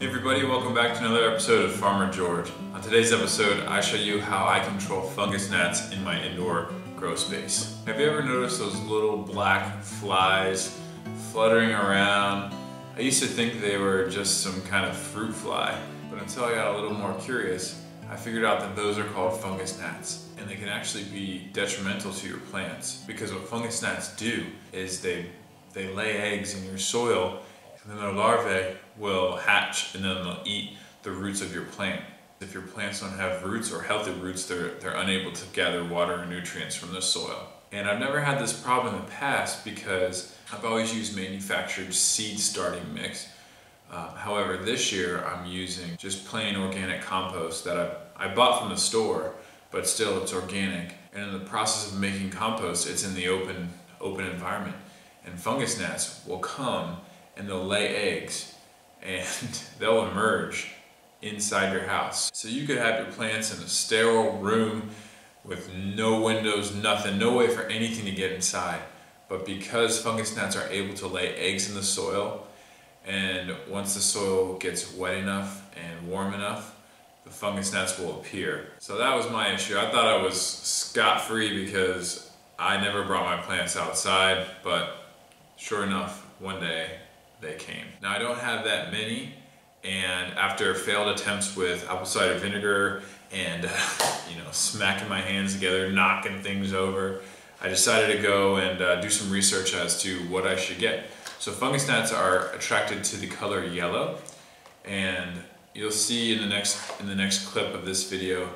Hey everybody, welcome back to another episode of Farmer George. On today's episode, I show you how I control fungus gnats in my indoor grow space. Have you ever noticed those little black flies fluttering around? I used to think they were just some kind of fruit fly, but until I got a little more curious, I figured out that those are called fungus gnats and they can actually be detrimental to your plants because what fungus gnats do is they they lay eggs in your soil then their larvae will hatch and then they'll eat the roots of your plant. If your plants don't have roots or healthy roots, they're, they're unable to gather water and nutrients from the soil. And I've never had this problem in the past because I've always used manufactured seed starting mix. Uh, however, this year I'm using just plain organic compost that I, I bought from the store, but still it's organic. And in the process of making compost, it's in the open, open environment. And fungus gnats will come and they'll lay eggs and they'll emerge inside your house. So you could have your plants in a sterile room with no windows, nothing, no way for anything to get inside. But because fungus gnats are able to lay eggs in the soil, and once the soil gets wet enough and warm enough, the fungus gnats will appear. So that was my issue. I thought I was scot-free because I never brought my plants outside, but sure enough, one day they came. Now I don't have that many and after failed attempts with apple cider vinegar and uh, you know smacking my hands together, knocking things over, I decided to go and uh, do some research as to what I should get. So fungus gnats are attracted to the color yellow and you'll see in the next in the next clip of this video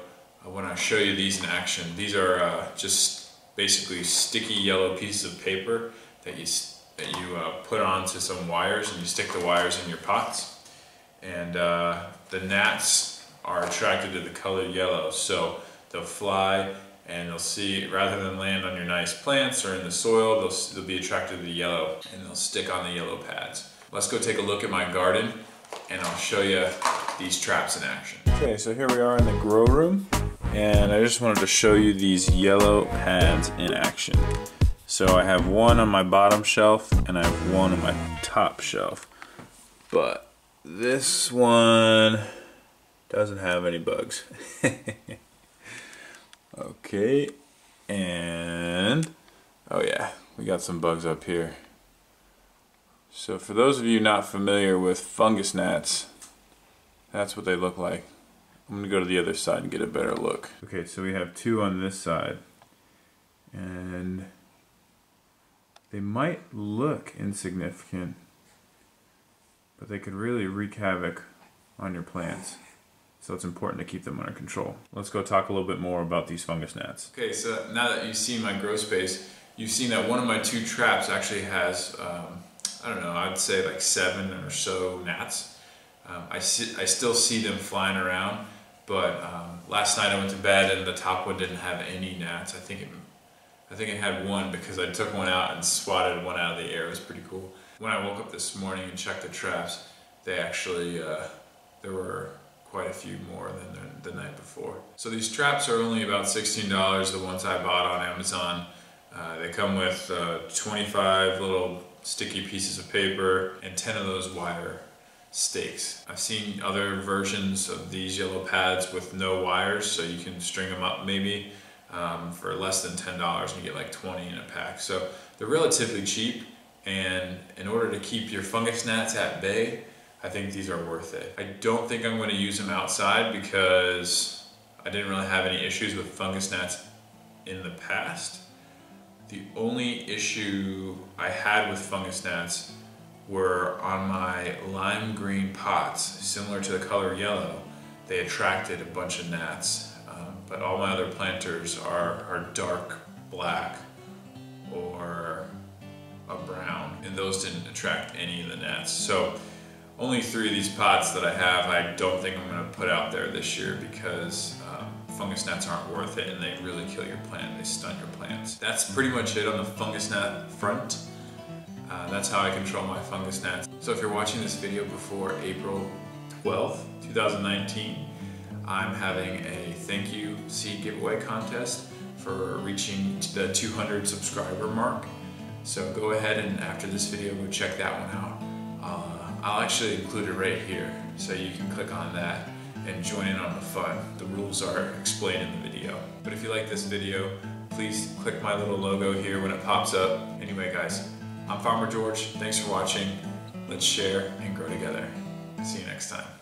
uh, when I show you these in action. These are uh, just basically sticky yellow pieces of paper that you that you uh, put onto some wires and you stick the wires in your pots. And uh, the gnats are attracted to the color yellow. So they'll fly and they'll see, rather than land on your nice plants or in the soil, they'll, they'll be attracted to the yellow and they'll stick on the yellow pads. Let's go take a look at my garden and I'll show you these traps in action. Okay, so here we are in the grow room and I just wanted to show you these yellow pads in action. So I have one on my bottom shelf and I have one on my top shelf. But this one doesn't have any bugs. okay, and oh yeah, we got some bugs up here. So for those of you not familiar with fungus gnats, that's what they look like. I'm gonna go to the other side and get a better look. Okay, so we have two on this side. And they might look insignificant, but they could really wreak havoc on your plants. So it's important to keep them under control. Let's go talk a little bit more about these fungus gnats. Okay, so now that you've seen my grow space, you've seen that one of my two traps actually has, um, I don't know, I'd say like seven or so gnats. Um, I, see, I still see them flying around, but um, last night I went to bed and the top one didn't have any gnats. I think it I think I had one because I took one out and swatted one out of the air. It was pretty cool. When I woke up this morning and checked the traps, they actually, uh, there were quite a few more than the, the, night before. So these traps are only about $16, the ones I bought on Amazon. Uh, they come with uh, 25 little sticky pieces of paper and 10 of those wire stakes. I've seen other versions of these yellow pads with no wires, so you can string them up maybe um, for less than $10 and you get like 20 in a pack. So they're relatively cheap and in order to keep your fungus gnats at bay, I think these are worth it. I don't think I'm going to use them outside because I didn't really have any issues with fungus gnats in the past. The only issue I had with fungus gnats were on my lime green pots, similar to the color yellow. They attracted a bunch of gnats but all my other planters are, are dark black or a brown, and those didn't attract any of the gnats. So only three of these pots that I have, I don't think I'm gonna put out there this year because um, fungus gnats aren't worth it and they really kill your plant, they stun your plants. That's pretty much it on the fungus gnat front. Uh, that's how I control my fungus gnats. So if you're watching this video before April 12th, 2019, I'm having a thank you seed giveaway contest for reaching the 200 subscriber mark. So go ahead and after this video, go check that one out. Uh, I'll actually include it right here so you can click on that and join in on the fun. The rules are explained in the video. But if you like this video, please click my little logo here when it pops up. Anyway guys, I'm Farmer George. Thanks for watching. Let's share and grow together. See you next time.